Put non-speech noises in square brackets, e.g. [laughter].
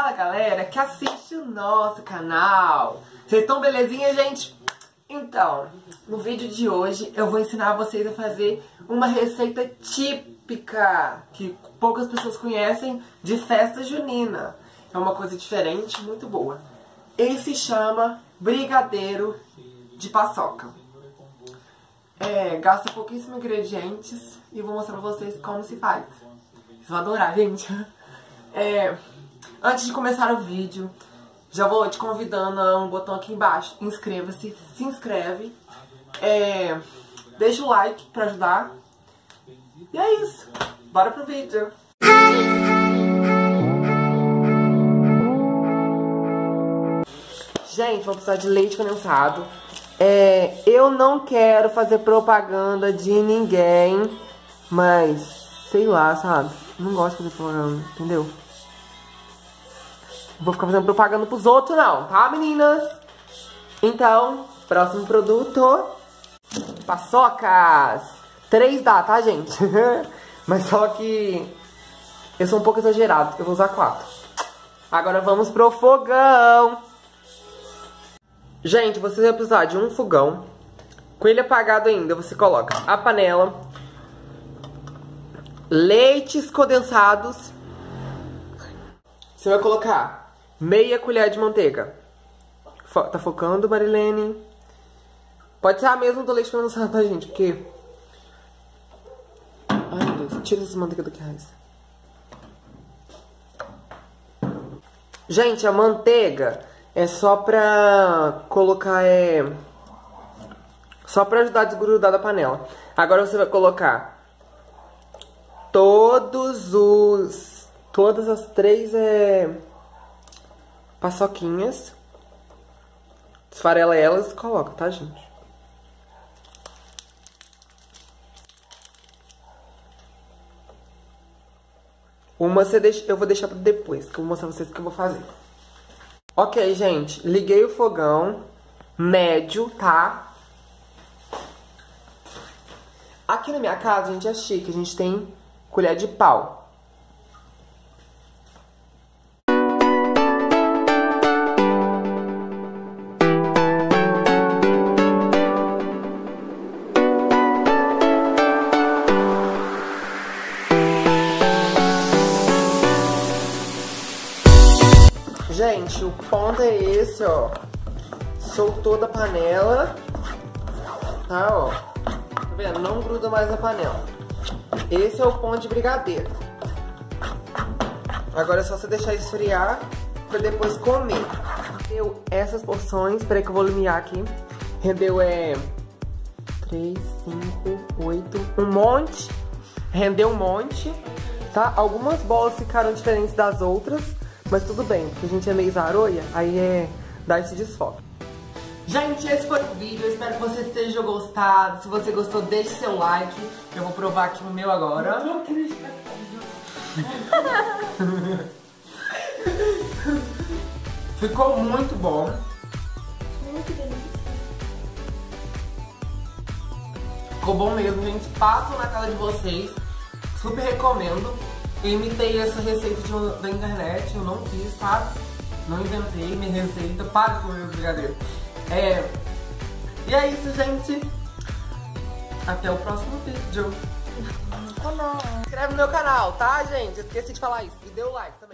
Fala galera que assiste o nosso canal. Vocês estão belezinha, gente? Então, no vídeo de hoje eu vou ensinar vocês a fazer uma receita típica que poucas pessoas conhecem de festa junina. É uma coisa diferente, muito boa. Ele se chama brigadeiro de paçoca. É, gasta pouquíssimos ingredientes e vou mostrar pra vocês como se faz. Vocês vão adorar, gente. [laughs] É, antes de começar o vídeo, já vou te convidando a um botão aqui embaixo. Inscreva-se, se inscreve. É, deixa o like pra ajudar. E é isso. Bora pro vídeo. Gente, vou precisar de leite condensado. É, eu não quero fazer propaganda de ninguém, mas sei lá, sabe? Não gosto de fazer propaganda, entendeu? Vou ficar fazendo propaganda pros outros, não, tá, meninas? Então, próximo produto: paçocas. Três dá, tá, gente? [laughs] mas só que eu sou um pouco exagerado, eu vou usar quatro. Agora vamos pro fogão. Gente, você vai precisar de um fogão. Com ele apagado ainda, você coloca a panela, leites condensados. Você vai colocar meia colher de manteiga. Fo tá focando, Marilene? Pode ser a mesma do leite condensado, tá, gente? Porque... Ai, meu Deus. Tira essa manteiga daqui, Raíssa. Gente, a manteiga é só pra colocar, é... Só pra ajudar a desgrudar da panela. Agora você vai colocar todos os... Todas as três, é... Paçoquinhas. Esfarela elas e coloca, tá, gente? Uma deixa, eu vou deixar pra depois, que eu vou mostrar pra vocês o que eu vou fazer. Ok, gente, liguei o fogão médio, tá? Aqui na minha casa, a gente é chique, a gente tem colher de pau. Gente, o ponto é esse, ó. Soltou da panela. Tá, ó. Tá vendo? Não gruda mais na panela. Esse é o pão de brigadeiro. Agora é só você deixar esfriar pra depois comer. Rendeu essas porções, peraí que eu vou lumiar aqui. Rendeu, é... 3, 5, 8, um monte. Rendeu um monte, tá? Algumas bolas ficaram diferentes das outras. Mas tudo bem, porque a gente é meio zaroia, aí é dar esse desfoque. Gente, esse foi o vídeo, eu espero que vocês tenham gostado. Se você gostou, deixe seu like. Eu vou provar aqui o meu agora. Não acredito. [laughs] Ficou muito bom. Muito delícia. Ficou bom mesmo, gente. Passam na casa de vocês. Super recomendo. Eu imitei essa receita de, da internet, eu não fiz, tá? Não inventei minha receita, para com o brigadeiro. É... E é isso, gente. Até o próximo vídeo. Inscreve no meu canal, tá, gente? Esqueci de falar isso. E dê o like também.